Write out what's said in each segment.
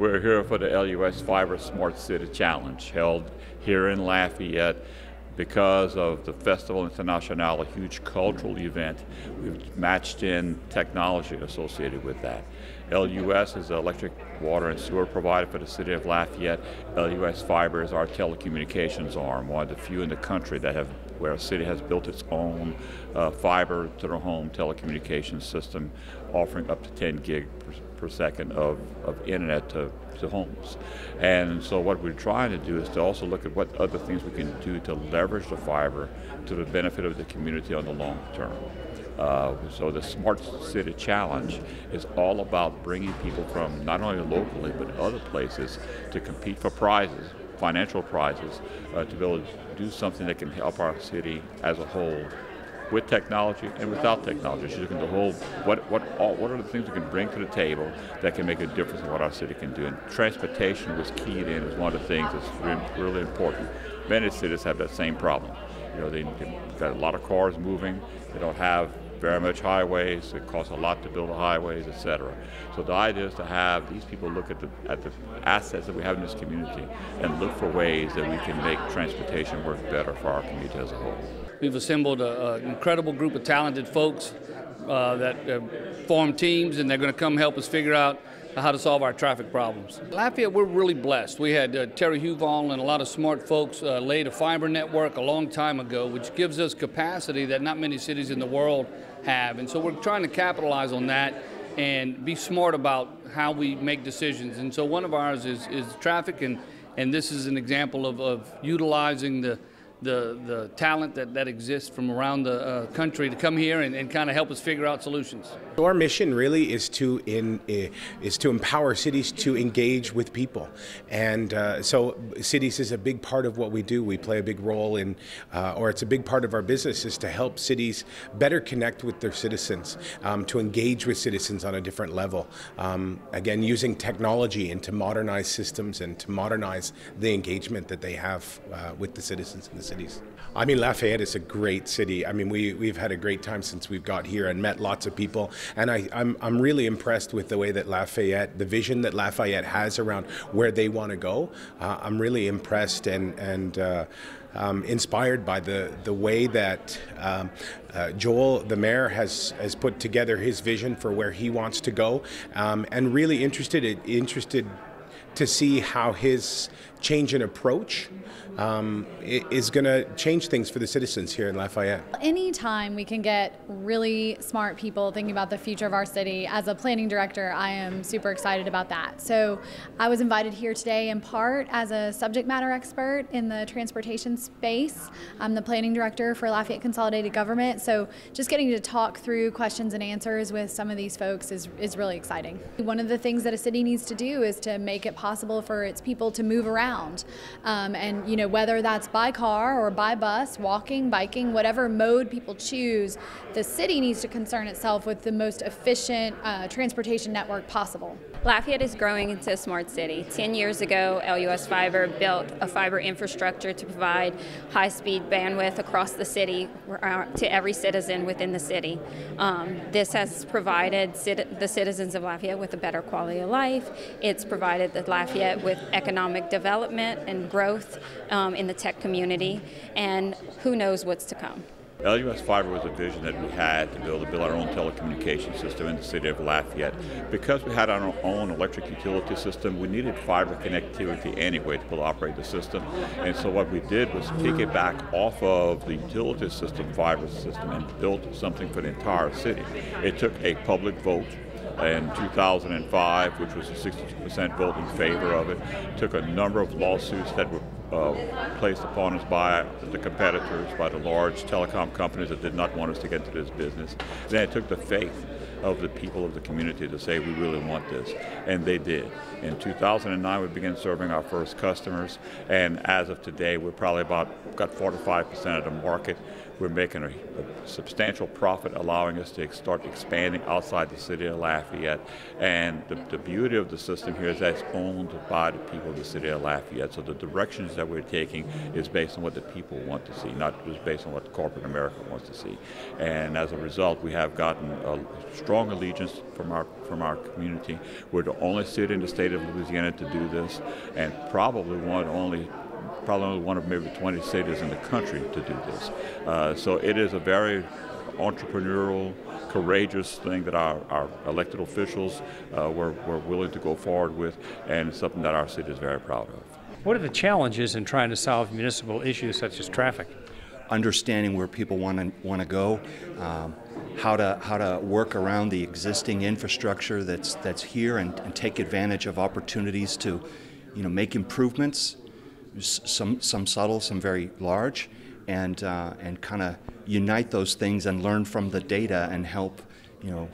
we're here for the LUS Fiber Smart City Challenge held here in Lafayette because of the Festival International, a huge cultural event. We've matched in technology associated with that. LUS is the electric, water, and sewer provider for the city of Lafayette. LUS Fiber is our telecommunications arm, one of the few in the country that have where a city has built its own uh, fiber to the home telecommunications system, offering up to 10 gig per, second of, of internet to, to homes. And so what we're trying to do is to also look at what other things we can do to leverage the fiber to the benefit of the community on the long term. Uh, so the Smart City Challenge is all about bringing people from not only locally but other places to compete for prizes, financial prizes, uh, to be able to do something that can help our city as a whole with technology and without technology. She's looking at the whole, what, what, all, what are the things we can bring to the table that can make a difference in what our city can do. And transportation was keyed in as one of the things that's really, really important. Many cities have that same problem. You know, they, they've got a lot of cars moving. They don't have very much highways. It costs a lot to build the highways, et cetera. So the idea is to have these people look at the at the assets that we have in this community and look for ways that we can make transportation work better for our community as a whole. We've assembled an incredible group of talented folks uh, that uh, form teams, and they're going to come help us figure out how to solve our traffic problems. Lafayette, we're really blessed. We had uh, Terry Huval and a lot of smart folks uh, laid a fiber network a long time ago, which gives us capacity that not many cities in the world have. And so we're trying to capitalize on that and be smart about how we make decisions. And so one of ours is, is traffic, and, and this is an example of, of utilizing the the, the talent that, that exists from around the uh, country to come here and, and kind of help us figure out solutions. So our mission really is to in is to empower cities to engage with people, and uh, so cities is a big part of what we do. We play a big role in, uh, or it's a big part of our business is to help cities better connect with their citizens, um, to engage with citizens on a different level. Um, again, using technology and to modernize systems and to modernize the engagement that they have uh, with the citizens in the cities. I mean, Lafayette is a great city. I mean, we, we've had a great time since we've got here and met lots of people. And I, I'm, I'm really impressed with the way that Lafayette, the vision that Lafayette has around where they want to go. Uh, I'm really impressed and, and uh, um, inspired by the, the way that um, uh, Joel, the mayor, has, has put together his vision for where he wants to go, um, and really interested interested to see how his change in approach um, is going to change things for the citizens here in Lafayette. Anytime we can get really smart people thinking about the future of our city, as a planning director, I am super excited about that. So I was invited here today in part as a subject matter expert in the transportation space. I'm the planning director for Lafayette Consolidated Government, so just getting to talk through questions and answers with some of these folks is, is really exciting. One of the things that a city needs to do is to make it possible for its people to move around. Um, and, you know, whether that's by car or by bus, walking, biking, whatever mode people choose, the city needs to concern itself with the most efficient uh, transportation network possible. Lafayette is growing into a smart city. Ten years ago, LUS Fiber built a fiber infrastructure to provide high speed bandwidth across the city uh, to every citizen within the city. Um, this has provided the citizens of Lafayette with a better quality of life. It's provided the Lafayette with economic development and growth um, in the tech community, and who knows what's to come. LUS Fiber was a vision that we had to build, to build our own telecommunication system in the city of Lafayette. Because we had our own electric utility system, we needed fiber connectivity anyway to to operate the system. And so what we did was take it back off of the utility system, fiber system, and built something for the entire city. It took a public vote in 2005, which was a 62% vote in favor of it. Took a number of lawsuits that were uh, placed upon us by the competitors, by the large telecom companies that did not want us to get into this business. Then it took the faith of the people of the community to say we really want this, and they did. In 2009, we began serving our first customers, and as of today, we're probably about got 45% of the market. We're making a, a substantial profit, allowing us to start expanding outside the city of Lafayette. And the, the beauty of the system here is that it's owned by the people of the city of Lafayette. So the directions that we're taking is based on what the people want to see, not just based on what corporate America wants to see. And as a result, we have gotten a strong allegiance from our from our community. We're the only city in the state of Louisiana to do this, and probably one only probably one of maybe 20 cities in the country to do this. Uh, so it is a very entrepreneurial, courageous thing that our, our elected officials uh, were, were willing to go forward with, and something that our city is very proud of. What are the challenges in trying to solve municipal issues such as traffic? Understanding where people want to want to go, um, how to how to work around the existing infrastructure that's that's here, and, and take advantage of opportunities to, you know, make improvements some some subtle, some very large, and uh, and kind of unite those things and learn from the data and help you know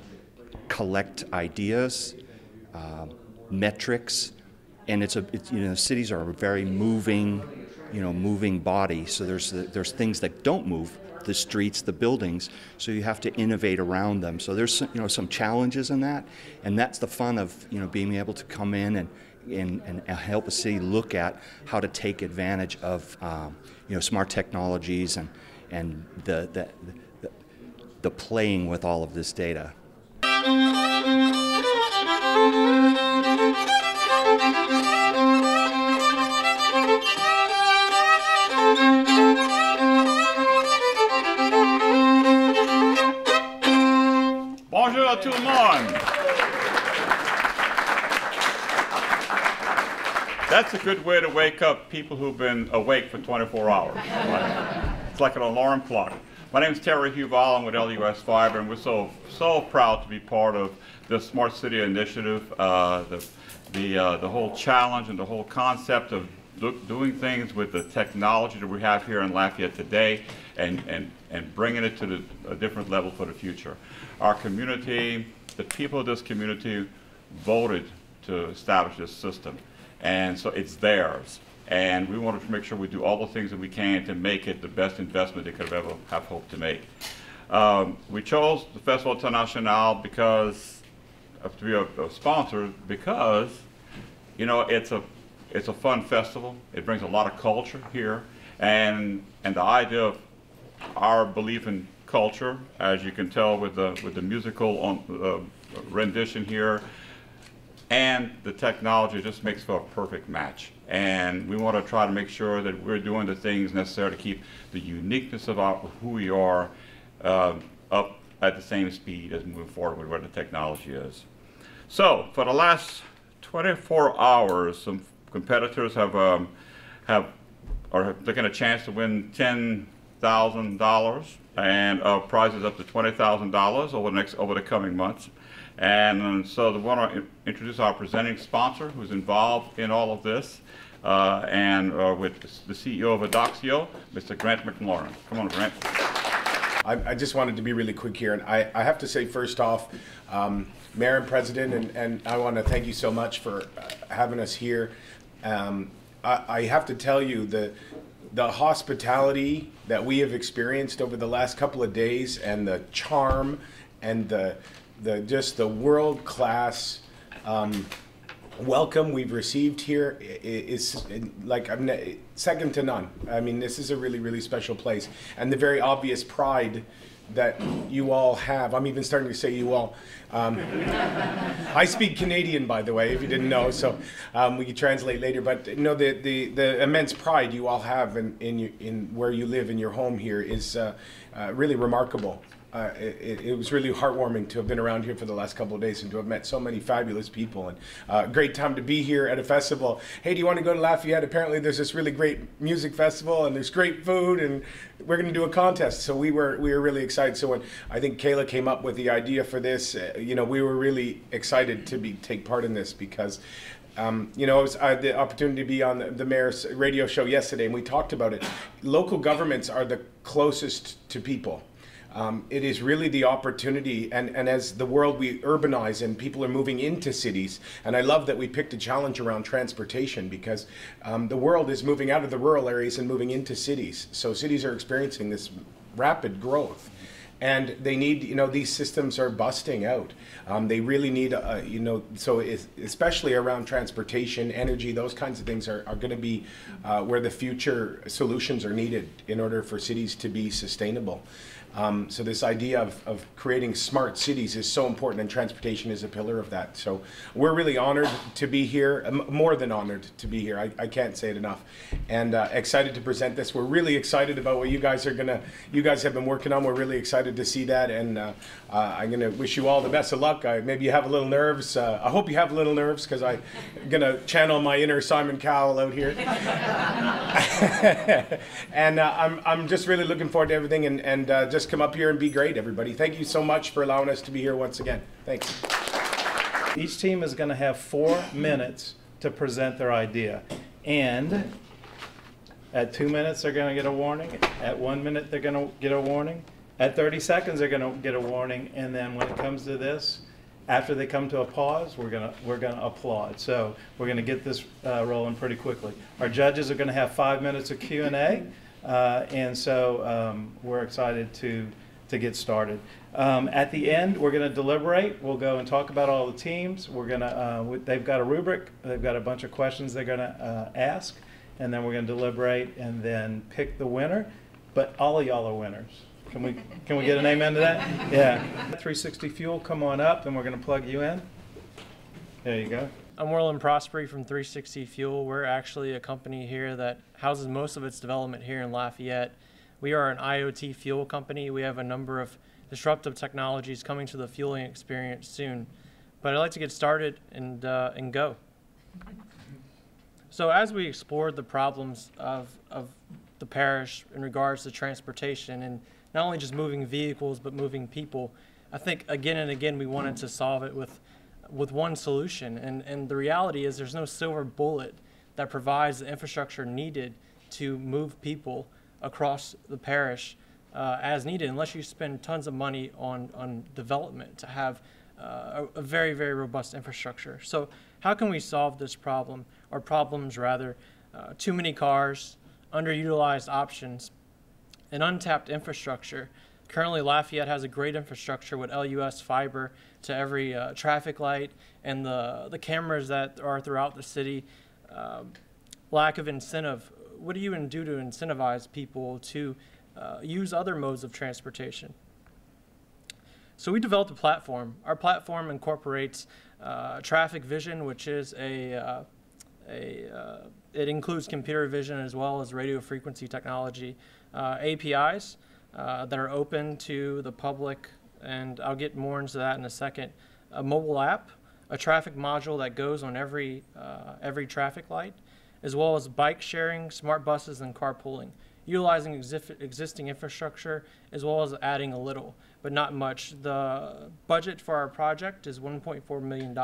collect ideas, uh, metrics, and it's a you know cities are a very moving you know moving body. So there's there's things that don't move the streets, the buildings. So you have to innovate around them. So there's you know some challenges in that, and that's the fun of you know being able to come in and and, and help a city look at how to take advantage of um, you know smart technologies and and the, the the, the playing with all of this data. Bonjour tout le monde. That's a good way to wake up people who've been awake for 24 hours. It's like an alarm clock. My name is Terry Huval. I'm with LUS Fiber, and we're so so proud to be part of the Smart City Initiative. Uh, the the uh, the whole challenge and the whole concept of doing things with the technology that we have here in Lafayette today, and and and bringing it to the, a different level for the future. Our community, the people of this community, voted to establish this system. And so it's theirs. And we wanted to make sure we do all the things that we can to make it the best investment they could have ever have hoped to make. Um, we chose the Festival International because to be a, a, sponsor because you know it's a it's a fun festival. It brings a lot of culture here, and and the idea of our belief in culture, as you can tell with the with the musical on, uh, rendition here, and the technology just makes for a perfect match. And we want to try to make sure that we're doing the things necessary to keep the uniqueness of our, who we are uh, up at the same speed as moving forward with what the technology is. So for the last 24 hours, some competitors have um, have are looking a chance to win ten thousand dollars and uh, prizes up to twenty thousand dollars over the next over the coming months. And um, so we want to introduce our presenting sponsor who's involved in all of this. Uh, and uh, with the CEO of Adoxio, Mr. Grant McLaurin. Come on, Grant. I, I, just wanted to be really quick here, and I, I have to say first off, um, Mayor and President, and, and I want to thank you so much for uh, having us here. Um, I, I have to tell you that the hospitality that we have experienced over the last couple of days, and the charm, and the the just the world class um, welcome we've received here is, is like I'm second to none. I mean, this is a really really special place, and the very obvious pride that you all have. I'm even starting to say you all. Um, I speak Canadian, by the way, if you didn't know, so um, we can translate later. But you know, the, the, the immense pride you all have in, in, in where you live in your home here is uh, uh, really remarkable uh, it, it, was really heartwarming to have been around here for the last couple of days and to have met so many fabulous people. And uh, great time to be here at a festival. Hey, do you want to go to Lafayette? Apparently, there's this really great music festival and there's great food, and we're going to do a contest. So we were we were really excited. So when I think Kayla came up with the idea for this, uh, you know, we were really excited to be take part in this because. Um, you know, was, I had the opportunity to be on the, the, mayor's radio show yesterday, and we talked about it. Local governments are the closest to people. Um, it is really the opportunity, and, and as the world we urbanize and people are moving into cities, and I love that we picked a challenge around transportation because um, the world is moving out of the rural areas and moving into cities. So cities are experiencing this rapid growth and they need you know these systems are busting out um, they really need uh, you know so especially around transportation energy those kinds of things are, are going to be uh, where the future solutions are needed in order for cities to be sustainable um, so this idea of, of creating smart cities is so important, and transportation is a pillar of that. So we're really honored to be here, more than honored to be here. I, I can't say it enough, and uh, excited to present this. We're really excited about what you guys are gonna, you guys have been working on. We're really excited to see that, and uh, uh, I'm gonna wish you all the best of luck. maybe you have a little nerves. Uh, I hope you have a little nerves because I'm gonna channel my inner Simon Cowell out here, and uh, I'm I'm just really looking forward to everything, and and uh, just come up here and be great, everybody. Thank you so much for allowing us to be here once again. Thanks. Each team is going to have four minutes to present their idea. And at two minutes, they're going to get a warning. At one minute, they're going to get a warning. At 30 seconds, they're going to get a warning. And then when it comes to this, after they come to a pause, we're going to we're to applaud. So we're going to get this uh, rolling pretty quickly. Our judges are going to have five minutes of Q and A. Uh, and so um, we're excited to, to get started. Um, at the end, we're going to deliberate. We'll go and talk about all the teams. We're going to, uh, they've got a rubric. They've got a bunch of questions they're going to uh, ask. And then we're going to deliberate and then pick the winner. But all of y'all are winners. Can we, can we get an amen to that? Yeah. 360 Fuel, come on up and we're going to plug you in. There you go. I'm Orland Prosperi from 360 Fuel. We're actually a company here that houses most of its development here in Lafayette. We are an IoT fuel company. We have a number of disruptive technologies coming to the fueling experience soon. But I'd like to get started and, uh, and go. So as we explored the problems of, of the parish in regards to transportation and not only just moving vehicles but moving people, I think again and again we wanted to solve it with with one solution. And, and the reality is there's no silver bullet that provides the infrastructure needed to move people across the parish uh, as needed, unless you spend tons of money on, on development to have uh, a, a, very, very robust infrastructure. So, how can we solve this problem, or problems rather? Uh, too many cars, underutilized options, and untapped infrastructure. Currently, Lafayette has a great infrastructure with LUS fiber to every uh, traffic light and the, the cameras that are throughout the city. Um, lack of incentive. What do you do to incentivize people to uh, use other modes of transportation? So we developed a platform. Our platform incorporates uh, traffic vision, which is a, uh, a uh, it includes computer vision as well as radio frequency technology, uh, that are open to the public and I'll get more into that in a second. A mobile app, a traffic module that goes on every, uh, every traffic light, as well as bike sharing, smart buses, and carpooling, utilizing exi existing infrastructure as well as adding a little, but not much. The budget for our project is $1.4 million.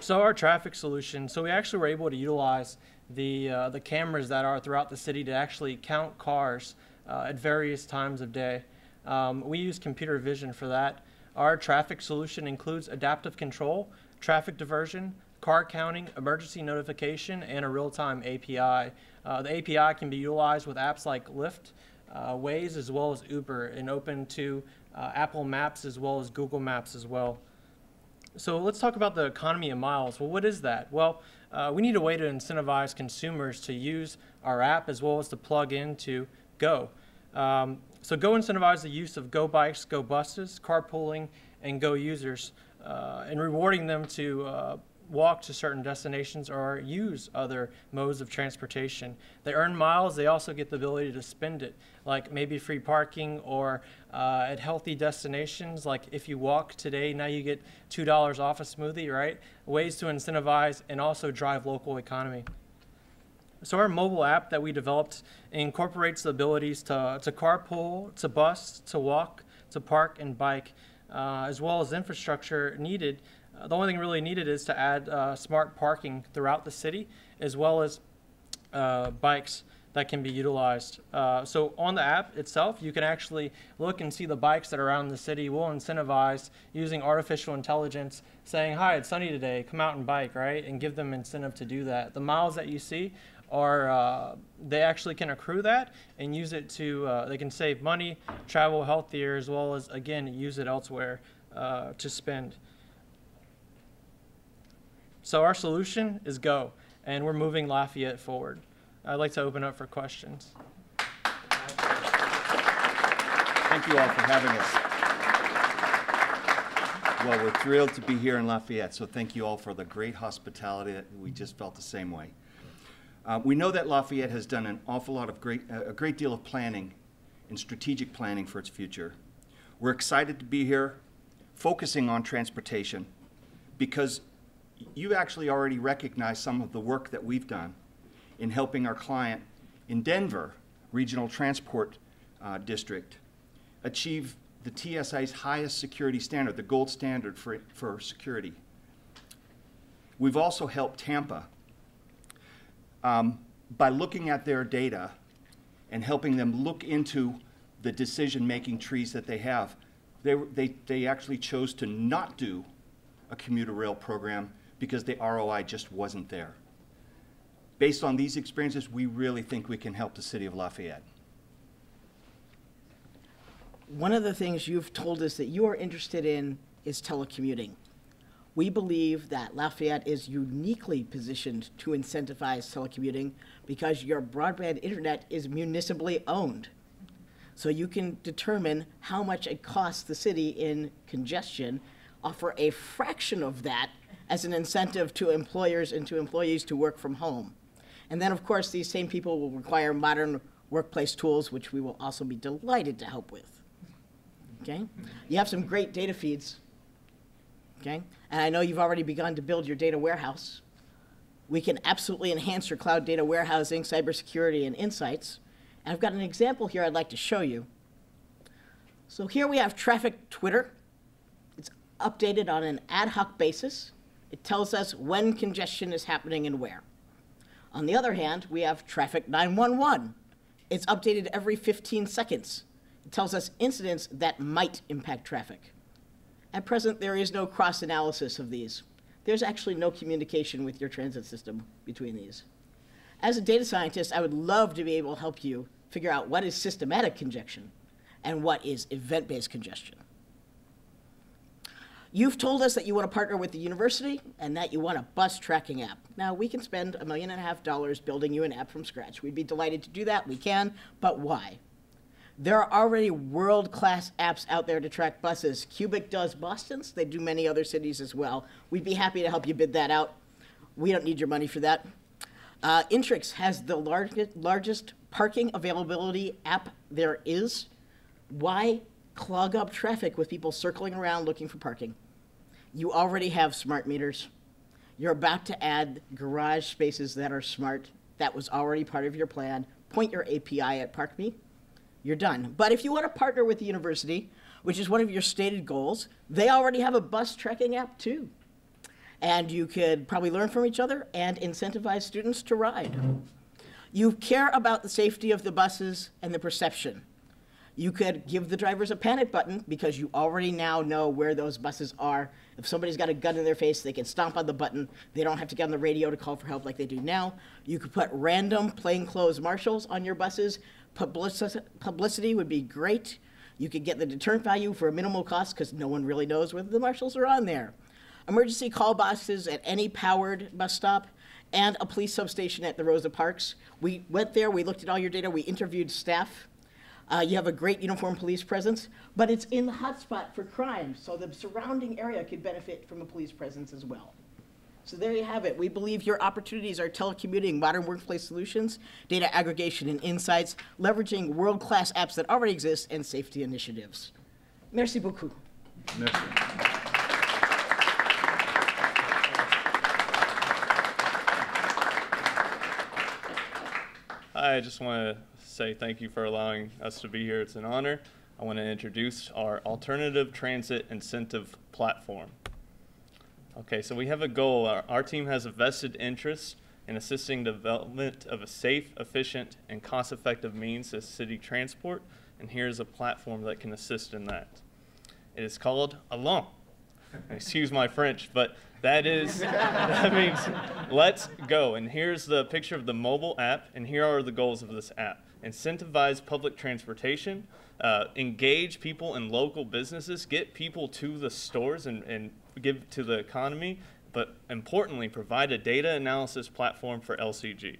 So our traffic solution, so we actually were able to utilize the, uh, the cameras that are throughout the city to actually count cars uh, at various times of day. Um, we use computer vision for that. Our traffic solution includes adaptive control, traffic diversion, car counting, emergency notification, and a real-time API. Uh, the API can be utilized with apps like Lyft, uh, Waze, as well as Uber, and open to uh, Apple Maps as well as Google Maps as well. So let's talk about the economy of miles. Well, what is that? Well, uh, we need a way to incentivize consumers to use our app as well as to plug into Go. Um, so Go incentivize the use of Go bikes, Go buses, carpooling, and Go users, uh, and rewarding them to uh, walk to certain destinations or use other modes of transportation. They earn miles, they also get the ability to spend it, like maybe free parking or uh, at healthy destinations, like if you walk today, now you get $2 off a smoothie, right? Ways to incentivize and also drive local economy. So our mobile app that we developed incorporates the abilities to, to carpool, to bus, to walk, to park, and bike, uh, as well as infrastructure needed. The only thing really needed is to add uh, smart parking throughout the city, as well as uh, bikes that can be utilized. Uh, so on the app itself, you can actually look and see the bikes that are around the city. We'll incentivize using artificial intelligence, saying, hi, it's sunny today, come out and bike, right? And give them incentive to do that. The miles that you see are uh, they actually can accrue that and use it to uh, they can save money, travel healthier, as well as again use it elsewhere uh, to spend. So our solution is go, and we're moving Lafayette forward. I'd like to open up for questions. Thank you all for having us. Well, we're thrilled to be here in Lafayette, so thank you all for the great hospitality. that We just felt the same way. Uh, we know that Lafayette has done an awful lot of great, a great deal of planning and strategic planning for its future. We're excited to be here, focusing on transportation, because you actually already recognize some of the work that we've done in helping our client in Denver Regional Transport uh, District achieve the TSA's highest security standard, the gold standard for, for security. We've also helped Tampa um, by looking at their data and helping them look into the decision-making trees that they have. They, they, they actually chose to not do a commuter rail program because the ROI just wasn't there. Based on these experiences, we really think we can help the city of Lafayette. One of the things you've told us that you are interested in is telecommuting. We believe that Lafayette is uniquely positioned to incentivize telecommuting because your broadband internet is municipally owned. So you can determine how much it costs the city in congestion, offer a fraction of that as an incentive to employers and to employees to work from home. And then, of course, these same people will require modern workplace tools, which we will also be delighted to help with. Okay? You have some great data feeds. Okay? And I know you've already begun to build your data warehouse. We can absolutely enhance your cloud data warehousing, cybersecurity, and insights. And I've got an example here I'd like to show you. So here we have traffic Twitter. It's updated on an ad hoc basis. It tells us when congestion is happening and where. On the other hand, we have traffic 911. It's updated every 15 seconds. It tells us incidents that might impact traffic. At present, there is no cross analysis of these. There's actually no communication with your transit system between these. As a data scientist, I would love to be able to help you figure out what is systematic congestion and what is event based congestion. You've told us that you want to partner with the university and that you want a bus tracking app. Now, we can spend a million and a half dollars building you an app from scratch. We'd be delighted to do that. We can, but why? There are already world class apps out there to track buses. Cubic does Boston's, they do many other cities as well. We'd be happy to help you bid that out. We don't need your money for that. Uh, INRIX has the largest, largest parking availability app there is. Why clog up traffic with people circling around looking for parking? You already have smart meters. You're about to add garage spaces that are smart. That was already part of your plan. Point your API at ParkMe. You're done. But if you want to partner with the university, which is one of your stated goals, they already have a bus tracking app too. And you could probably learn from each other and incentivize students to ride. You care about the safety of the buses and the perception. You could give the drivers a panic button because you already now know where those buses are. If somebody's got a gun in their face, they can stomp on the button. They don't have to get on the radio to call for help like they do now. You could put random plainclothes marshals on your buses. Publicity would be great. You could get the deterrent value for a minimal cost because no one really knows whether the marshals are on there. Emergency call boxes at any powered bus stop and a police substation at the Rosa Parks. We went there, we looked at all your data, we interviewed staff uh, you have a great uniformed police presence, but it's in the hotspot for crime, so the surrounding area could benefit from a police presence as well. So there you have it. We believe your opportunities are telecommuting, modern workplace solutions, data aggregation and insights, leveraging world-class apps that already exist, and safety initiatives. Merci beaucoup. Merci. I just want to say thank you for allowing us to be here. It's an honor. I want to introduce our Alternative Transit Incentive Platform. Okay, so we have a goal. Our, our team has a vested interest in assisting development of a safe, efficient, and cost-effective means of city transport, and here's a platform that can assist in that. It is called Allons. Excuse my French, but that is, that means let's go. And here's the picture of the mobile app, and here are the goals of this app. Incentivize public transportation, uh, engage people in local businesses, get people to the stores and, and give to the economy, but importantly, provide a data analysis platform for LCG.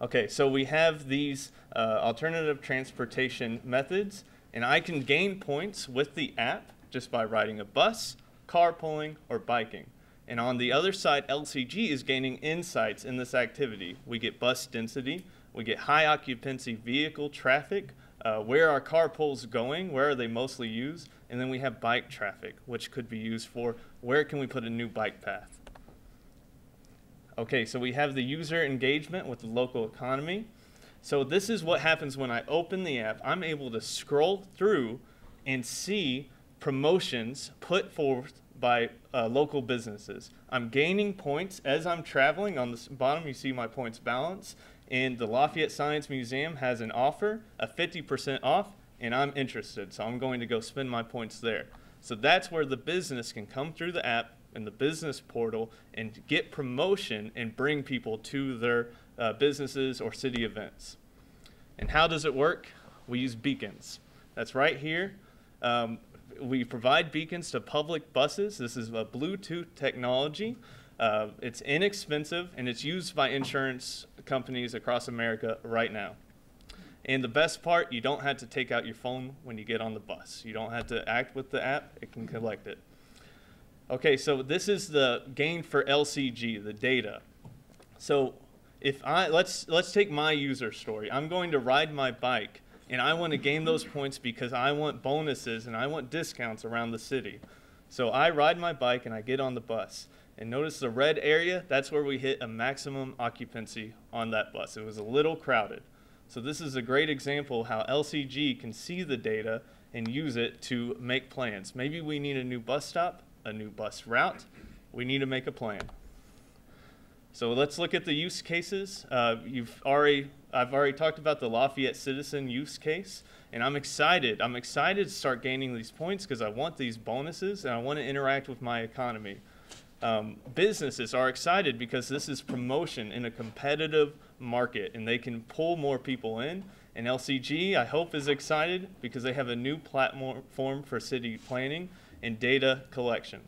Okay, so we have these uh, alternative transportation methods, and I can gain points with the app just by riding a bus, carpooling, or biking. And on the other side, LCG is gaining insights in this activity. We get bus density, we get high occupancy vehicle traffic, uh, where are carpools going, where are they mostly used, and then we have bike traffic, which could be used for where can we put a new bike path. Okay, so we have the user engagement with the local economy. So this is what happens when I open the app. I'm able to scroll through and see promotions put forth by uh, local businesses. I'm gaining points as I'm traveling. On the bottom, you see my points balance. And the Lafayette Science Museum has an offer, a 50% off, and I'm interested. So I'm going to go spend my points there. So that's where the business can come through the app and the business portal and get promotion and bring people to their uh, businesses or city events. And how does it work? We use beacons. That's right here. Um, we provide beacons to public buses. This is a Bluetooth technology. Uh, it's inexpensive and it's used by insurance companies across America right now. And the best part, you don't have to take out your phone when you get on the bus. You don't have to act with the app, it can collect it. Okay, so this is the gain for LCG, the data. So if I let's let's take my user story. I'm going to ride my bike and I want to gain those points because I want bonuses and I want discounts around the city. So I ride my bike and I get on the bus. And notice the red area, that's where we hit a maximum occupancy on that bus. It was a little crowded. So this is a great example how LCG can see the data and use it to make plans. Maybe we need a new bus stop, a new bus route. We need to make a plan. So let's look at the use cases. Uh, you've already, I've already talked about the Lafayette Citizen use case, and I'm excited. I'm excited to start gaining these points because I want these bonuses and I want to interact with my economy. Um, businesses are excited because this is promotion in a competitive market and they can pull more people in. And LCG, I hope, is excited because they have a new platform for city planning and data collection.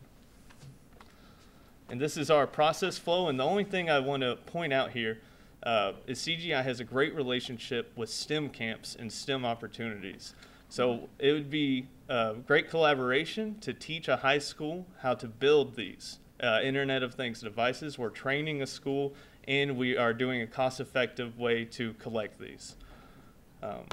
And this is our process flow. And the only thing I want to point out here uh, is CGI has a great relationship with STEM camps and STEM opportunities. So it would be a great collaboration to teach a high school how to build these uh, Internet of Things devices. We're training a school and we are doing a cost effective way to collect these. Um,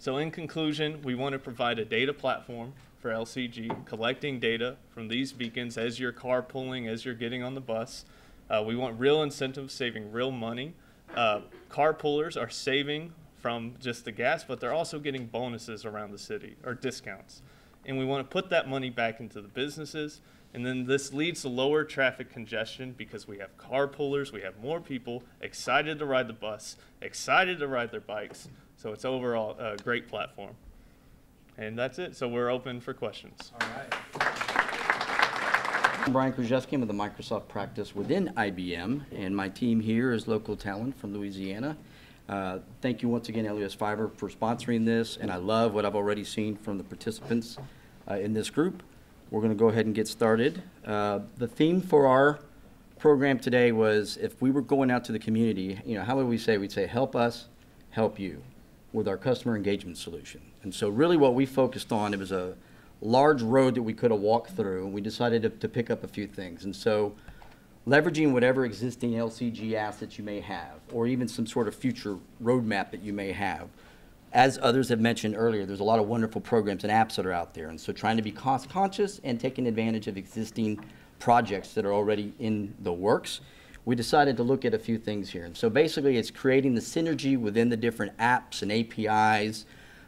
so in conclusion, we want to provide a data platform for LCG, collecting data from these beacons as you're carpooling, as you're getting on the bus. Uh, we want real incentives, saving real money. Uh, carpoolers are saving from just the gas, but they're also getting bonuses around the city or discounts. And we want to put that money back into the businesses. And then this leads to lower traffic congestion because we have carpoolers, we have more people excited to ride the bus, excited to ride their bikes. So it's overall a great platform. And that's it. So we're open for questions. All right. I'm Brian Krzyzewski. I'm with the Microsoft practice within IBM, and my team here is local talent from Louisiana. Uh, thank you once again, LUS Fiber, for sponsoring this, and I love what I've already seen from the participants uh, in this group. We're going to go ahead and get started. Uh, the theme for our program today was if we were going out to the community, you know, how would we say? We'd say, help us, help you with our customer engagement solution. And so really what we focused on, it was a large road that we could have walked through, and we decided to, to pick up a few things. And so leveraging whatever existing LCG assets you may have, or even some sort of future roadmap that you may have. As others have mentioned earlier, there's a lot of wonderful programs and apps that are out there. And so trying to be cost conscious and taking advantage of existing projects that are already in the works we decided to look at a few things here. And so basically, it's creating the synergy within the different apps and APIs,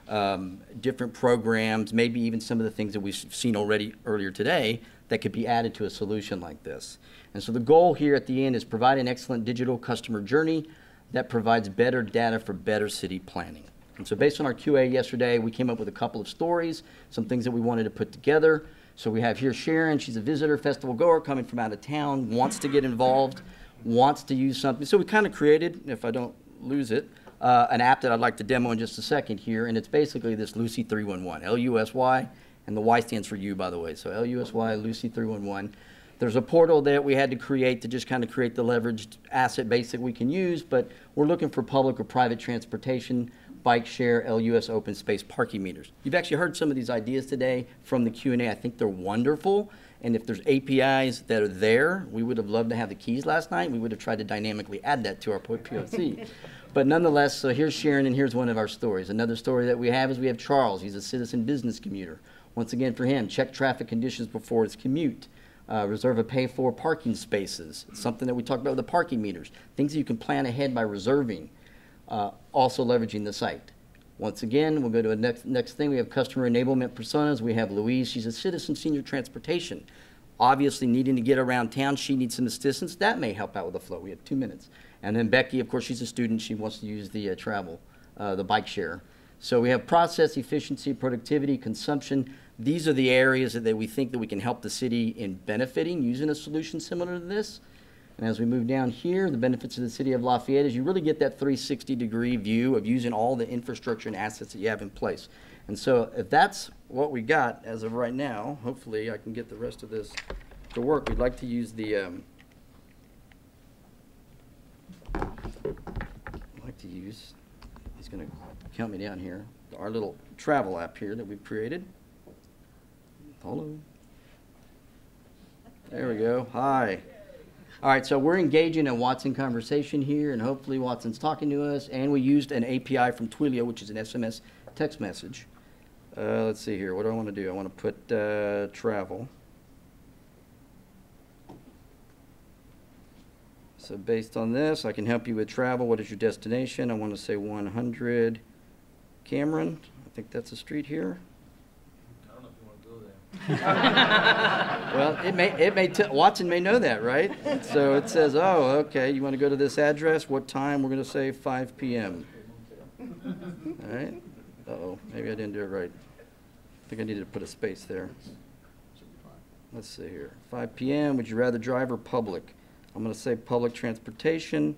um, different programs, maybe even some of the things that we've seen already earlier today that could be added to a solution like this. And so the goal here at the end is provide an excellent digital customer journey that provides better data for better city planning. And so based on our QA yesterday, we came up with a couple of stories, some things that we wanted to put together. So we have here Sharon, she's a visitor, festival goer, coming from out of town, wants to get involved, wants to use something. So we kind of created, if I don't lose it, uh, an app that I'd like to demo in just a second here, and it's basically this Lucy 311, L-U-S-Y, and the Y stands for you, by the way. So L-U-S-Y, Lucy 311. There's a portal that we had to create to just kind of create the leveraged asset base that we can use, but we're looking for public or private transportation, bike share, LUS open space parking meters. You've actually heard some of these ideas today from the Q&A. I think they're wonderful. And if there's APIs that are there, we would have loved to have the keys last night. We would have tried to dynamically add that to our POC. but nonetheless, so here's Sharon, and here's one of our stories. Another story that we have is we have Charles. He's a citizen business commuter. Once again, for him, check traffic conditions before his commute. Uh, reserve a pay for parking spaces. It's something that we talked about with the parking meters. Things that you can plan ahead by reserving. Uh, also leveraging the site. Once again, we'll go to the next, next thing. We have customer enablement personas. We have Louise. She's a citizen senior transportation. Obviously, needing to get around town, she needs some assistance. That may help out with the flow. We have two minutes. And then Becky, of course, she's a student. She wants to use the uh, travel, uh, the bike share. So we have process, efficiency, productivity, consumption. These are the areas that, that we think that we can help the city in benefiting using a solution similar to this. And as we move down here, the benefits of the city of Lafayette is you really get that 360 degree view of using all the infrastructure and assets that you have in place. And so if that's what we got as of right now, hopefully I can get the rest of this to work. We'd like to use the, um, I'd like to use, he's going to count me down here, our little travel app here that we've created. Hello. There we go. Hi. All right, so we're engaging in Watson conversation here, and hopefully Watson's talking to us, and we used an API from Twilio, which is an SMS text message. Uh, let's see here. What do I want to do? I want to put uh, travel. So based on this, I can help you with travel. What is your destination? I want to say 100 Cameron. I think that's a street here. well, it may, it may Watson may know that, right? So it says, oh, okay, you want to go to this address? What time? We're going to say 5 p.m. All right. Uh-oh, maybe I didn't do it right. I think I needed to put a space there. Let's see here. 5 p.m. Would you rather drive or public? I'm going to say public transportation.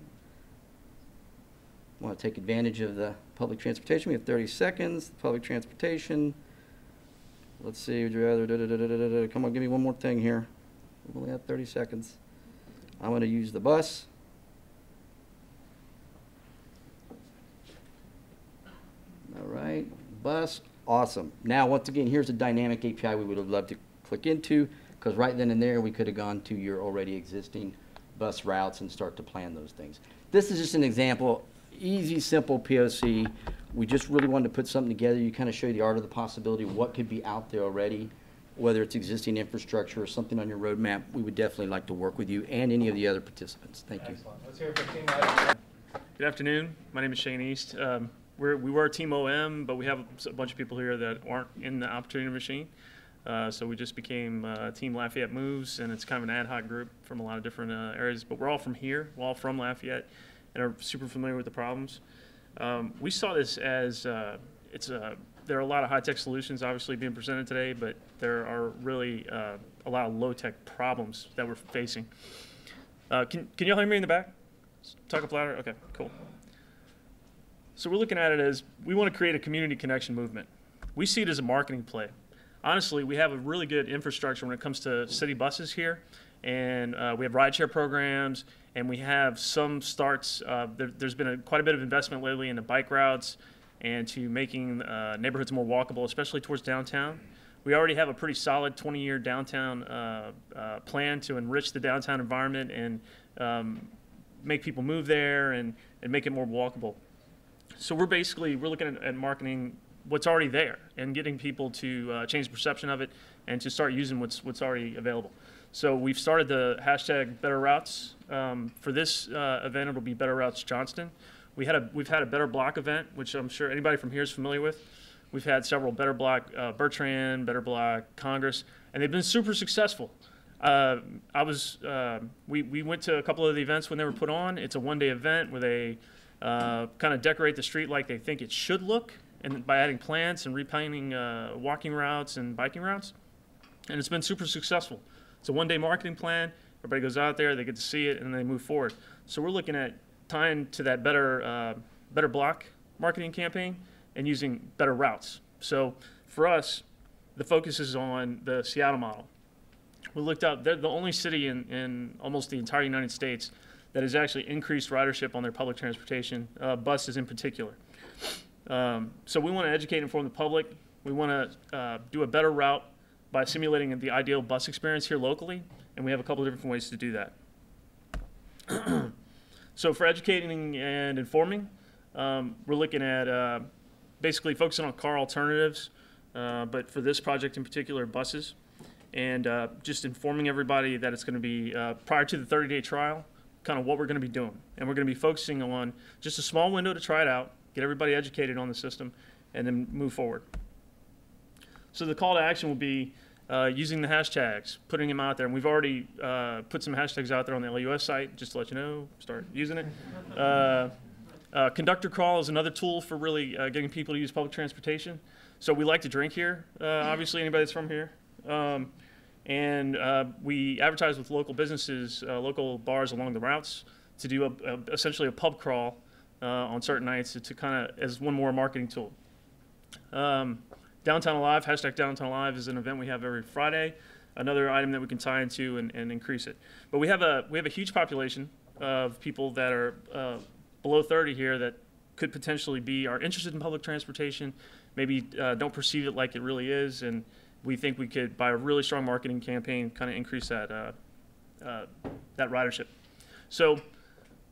Want to take advantage of the public transportation? We have 30 seconds. Public transportation. Let's see, would you rather, da, da, da, come on, give me one more thing here. We only have 30 seconds. I'm going to use the bus. All right, bus, awesome. Now, once again, here's a dynamic API we would have loved to click into, because right then and there, we could have gone to your already existing bus routes and start to plan those things. This is just an example, easy, simple POC we just really wanted to put something together. You kind of show you the art of the possibility, what could be out there already, whether it's existing infrastructure or something on your roadmap. We would definitely like to work with you and any of the other participants. Thank you. Let's hear from Team Life. Good afternoon. My name is Shane East. Um, we're, we were Team OM, but we have a bunch of people here that aren't in the opportunity machine. Uh, so we just became uh, Team Lafayette Moves, and it's kind of an ad hoc group from a lot of different uh, areas. But we're all from here, we're all from Lafayette, and are super familiar with the problems. Um, we saw this as uh, it's a, there are a lot of high-tech solutions obviously being presented today, but there are really uh, a lot of low-tech problems that we're facing. Uh, can, can you all hear me in the back? Talk up louder? Okay, cool. So we're looking at it as we want to create a community connection movement. We see it as a marketing play. Honestly, we have a really good infrastructure when it comes to city buses here, and uh, we have rideshare programs, and we have some starts. Uh, there, has been a, quite a bit of investment lately into bike routes and to making uh, neighborhoods more walkable, especially towards downtown. We already have a pretty solid 20-year downtown uh, uh, plan to enrich the downtown environment and um, make people move there and, and make it more walkable. So we're basically we're looking at, at marketing what's already there and getting people to uh, change the perception of it and to start using what's what's already available. So we've started the hashtag Better Routes. Um, for this uh, event, it'll be Better Routes Johnston. We had a, we've had a Better Block event, which I'm sure anybody from here is familiar with. We've had several Better Block uh, Bertrand, Better Block Congress, and they've been super successful. Uh, I was, uh, we, we went to a couple of the events when they were put on. It's a one-day event where they uh, kind of decorate the street like they think it should look, and by adding plants and repainting uh, walking routes and biking routes. And it's been super successful. It's a one-day marketing plan. Everybody goes out there, they get to see it, and then they move forward. So we're looking at tying to that better, uh, better block marketing campaign and using better routes. So for us, the focus is on the Seattle model. We looked up, they're the only city in, in almost the entire United States that has actually increased ridership on their public transportation, uh, buses in particular. Um, so we want to educate and inform the public. We want to uh, do a better route by simulating the ideal bus experience here locally, and we have a couple of different ways to do that. so for educating and informing, um, we're looking at uh, basically focusing on car alternatives, uh, but for this project in particular, buses, and uh, just informing everybody that it's going to be uh, prior to the 30-day trial, kind of what we're going to be doing. And we're going to be focusing on just a small window to try it out, get everybody educated on the system, and then move forward. So the call to action will be uh, using the hashtags, putting them out there. And we've already uh, put some hashtags out there on the LUS site, just to let you know, start using it. Uh, uh, conductor crawl is another tool for really uh, getting people to use public transportation. So we like to drink here, uh, obviously, anybody that's from here. Um, and we advertise with local businesses, local bars along the routes to do a, a, essentially a pub crawl on certain nights to, to kind of as one more marketing tool. Um, Downtown Alive, hashtag Downtown Alive is an event we have every Friday. Another item that we can tie into and, and increase it. But we have a we have a huge population of people that are uh, below 30 here that could potentially be are interested in public transportation, maybe uh, don't perceive it like it really is, and we think we could, by a really strong marketing campaign, kind of increase that uh, uh, that ridership. So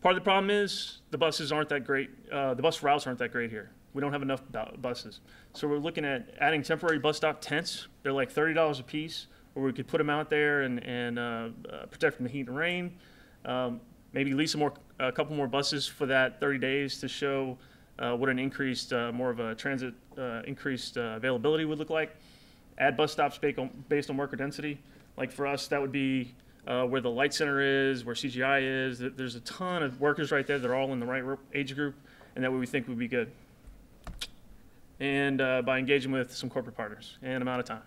part of the problem is the buses aren't that great. Uh, the bus routes aren't that great here. We don't have enough buses. So we're looking at adding temporary bus stop tents. They're like $30 a piece, where we could put them out there and, and uh, uh, protect from the heat and rain. Um, maybe lease a, more, a couple more buses for that 30 days to show uh, what an increased, uh, more of a transit uh, increased uh, availability would look like. Add bus stops based on, based on worker density. Like for us, that would be where the LITE Center is, where CGI is. There's a ton of workers right there that are all in the right age group, and that way we think would be good and uh, by engaging with some corporate partners. And I'm out of time.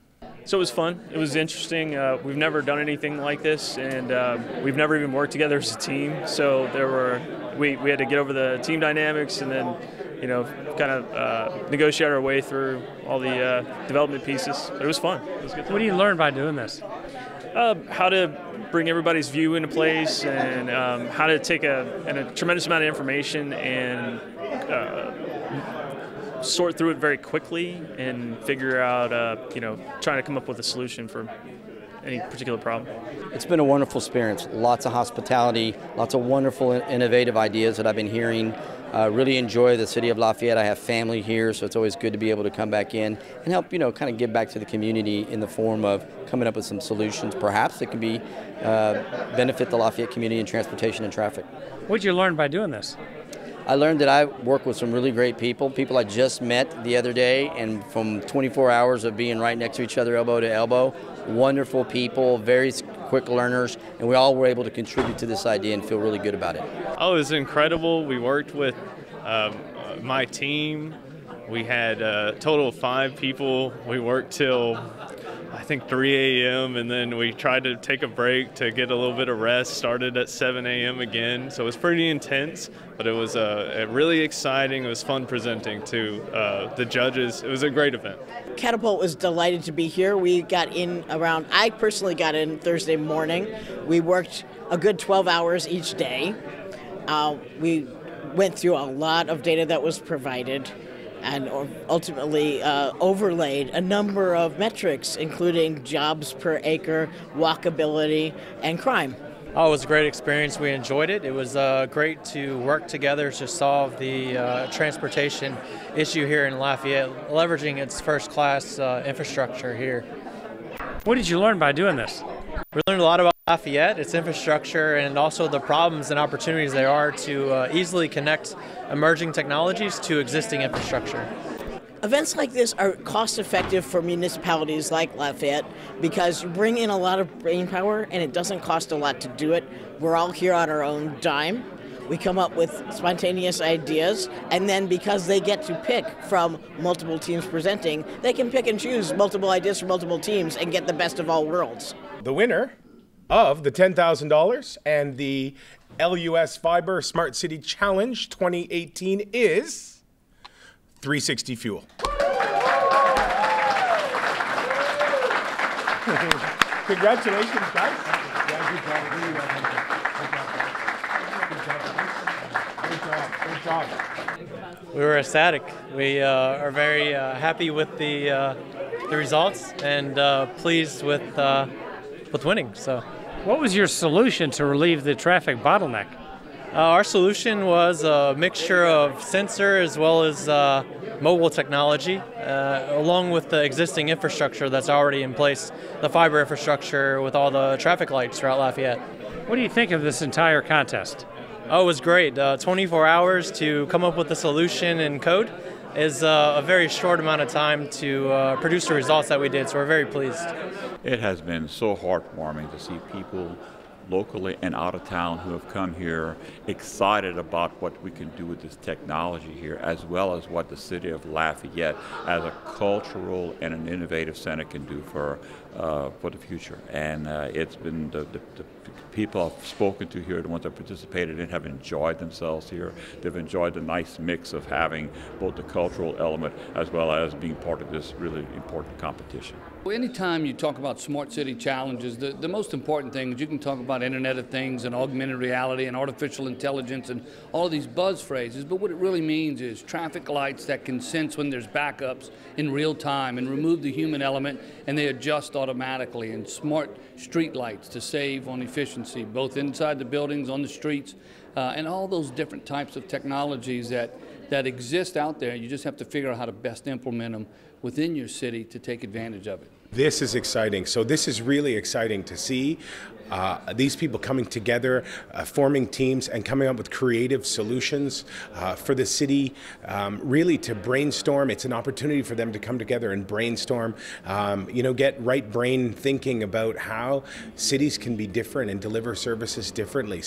So it was fun. It was interesting. Uh, we've never done anything like this, and uh, we've never even worked together as a team. So there were we, we had to get over the team dynamics, and then you know kind of uh, negotiate our way through all the uh, development pieces. But it was fun. It was what do you learn by doing this? Uh, how to bring everybody's view into place, and um, how to take a, a, tremendous amount of information and sort through it very quickly and figure out, uh, you know, trying to come up with a solution for any particular problem. It's been a wonderful experience. Lots of hospitality, lots of wonderful, innovative ideas that I've been hearing. Uh, really enjoy the city of Lafayette. I have family here, so it's always good to be able to come back in and help, you know, kind of give back to the community in the form of coming up with some solutions, perhaps that can be uh, benefit the Lafayette community in transportation and traffic. What did you learn by doing this? I learned that I work with some really great people, people I just met the other day, and from 24 hours of being right next to each other, elbow to elbow, wonderful people, very quick learners, and we all were able to contribute to this idea and feel really good about it. Oh, it was incredible. We worked with um, my team. We had a total of five people. We worked till I think 3 a.m. and then we tried to take a break to get a little bit of rest. Started at 7 a.m. again, so it was pretty intense, but it was uh, really exciting. It was fun presenting to uh, the judges. It was a great event. Catapult was delighted to be here. We got in around. I personally got in Thursday morning. We worked a good 12 hours each day. Uh, we went through a lot of data that was provided and ultimately uh, overlaid a number of metrics, including jobs per acre, walkability, and crime. Oh, it was a great experience. We enjoyed it. It was uh, great to work together to solve the uh, transportation issue here in Lafayette, leveraging its first class uh, infrastructure here. What did you learn by doing this? We learned a lot about Lafayette, its infrastructure, and also the problems and opportunities there are to uh, easily connect emerging technologies to existing infrastructure. Events like this are cost effective for municipalities like Lafayette because you bring in a lot of brain power and it doesn't cost a lot to do it. We're all here on our own dime. We come up with spontaneous ideas, and then because they get to pick from multiple teams presenting, they can pick and choose multiple ideas from multiple teams and get the best of all worlds. The winner of the $10,000 and the LUS Fiber Smart City Challenge 2018 is 360 Fuel. Congratulations, guys. We were ecstatic. We uh, are very uh, happy with the uh, the results and uh, pleased with uh, with winning. So, What was your solution to relieve the traffic bottleneck? uh, our solution was a mixture of sensor as well as uh, mobile technology, uh, along with the existing infrastructure that's already in place, the fiber infrastructure with all the traffic lights throughout Lafayette. What do you think of this entire contest? Oh, it was great. Uh, 24 hours to come up with a solution in code is uh, a very short amount of time to uh, produce the results that we did, so we're very pleased. It has been so heartwarming to see people locally and out of town who have come here excited about what we can do with this technology here, as well as what the city of Lafayette as a cultural and an innovative center can do for uh, for the future. And uh, it's been the, the, the people I've spoken to here, the ones that participated in, have enjoyed themselves here. They've enjoyed the nice mix of having both the cultural element as well as being part of this really important competition. Well, Anytime you talk about smart city challenges, the, the most important thing is you can talk about Internet of Things and augmented reality and artificial intelligence and all of these buzz phrases, but what it really means is traffic lights that can sense when there's backups in real time and remove the human element and they adjust automatically, and smart street lights to save on efficiency, both inside the buildings, on the streets, uh, and all those different types of technologies that, that exist out there. You just have to figure out how to best implement them within your city to take advantage of it. This is exciting. So this is really exciting to see uh, these people coming together, uh, forming teams, and coming up with creative solutions uh, for the city. Um, really to brainstorm. It's an opportunity for them to come together and brainstorm. Um, you know, get right brain thinking about how cities can be different and deliver services differently.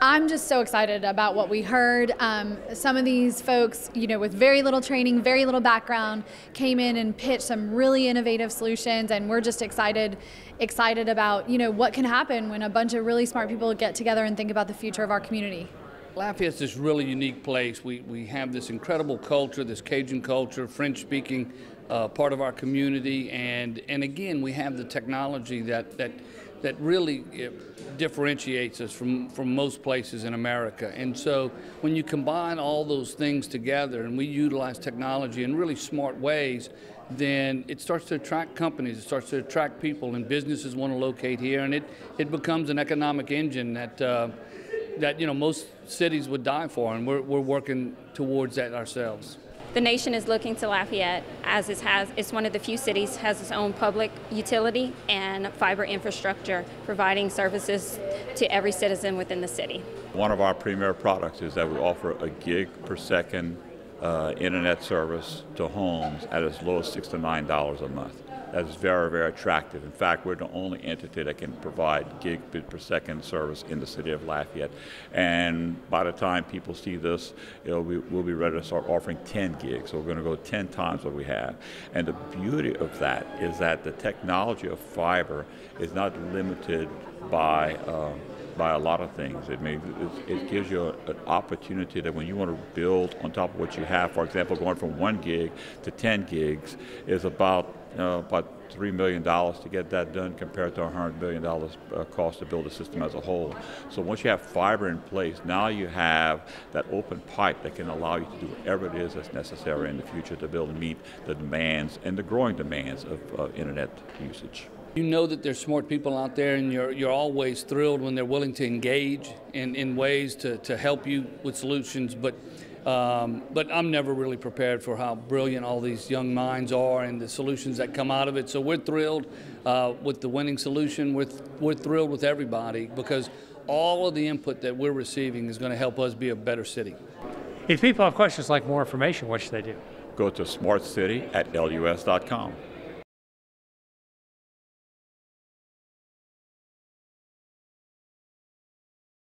I'm just so excited about what we heard. Um, some of these folks, you know, with very little training, very little background, came in and pitched some really innovative solutions, and we're just excited, excited about you know what can happen when a bunch of really smart people get together and think about the future of our community. Lafayette's this really unique place. We, we have this incredible culture, this Cajun culture, French speaking uh, part of our community, and, and again, we have the technology that, that, that really uh, differentiates us from, from most places in America. And so when you combine all those things together and we utilize technology in really smart ways, then it starts to attract companies, it starts to attract people, and businesses want to locate here, and it, it becomes an economic engine that, uh, that you know, most cities would die for, and we're, we're working towards that ourselves. The nation is looking to Lafayette as it has, it's one of the few cities has its own public utility and fiber infrastructure, providing services to every citizen within the city. One of our premier products is that we offer a gig per second uh, internet service to homes at as low as six to nine dollars a month. That's very, very attractive. In fact, we're the only entity that can provide gigabit per second service in the city of Lafayette. And by the time people see this, it'll be, we'll be ready to start offering 10 gigs. So we're going to go 10 times what we have. And the beauty of that is that the technology of fiber is not limited by uh, by a lot of things. It, may, it, it gives you a, an opportunity that when you want to build on top of what you have, for example, going from one gig to 10 gigs is about uh, about three million dollars to get that done compared to a hundred million dollars uh, cost to build a system as a whole. So once you have fiber in place, now you have that open pipe that can allow you to do whatever it is that's necessary in the future to be able to meet the demands and the growing demands of uh, internet usage. You know that there's smart people out there, and you're, you're always thrilled when they're willing to engage in, in ways to, to help you with solutions. But, um, but I'm never really prepared for how brilliant all these young minds are and the solutions that come out of it. So we're thrilled uh, with the winning solution. We're, we're thrilled with everybody because all of the input that we're receiving is going to help us be a better city. If people have questions like more information, what should they do? Go to smartcity at lus.com.